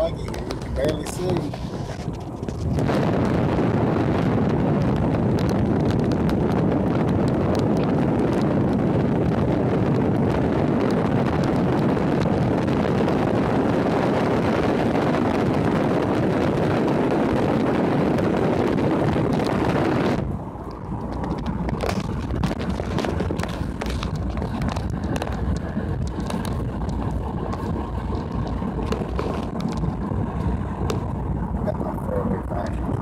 dog. You Goodbye.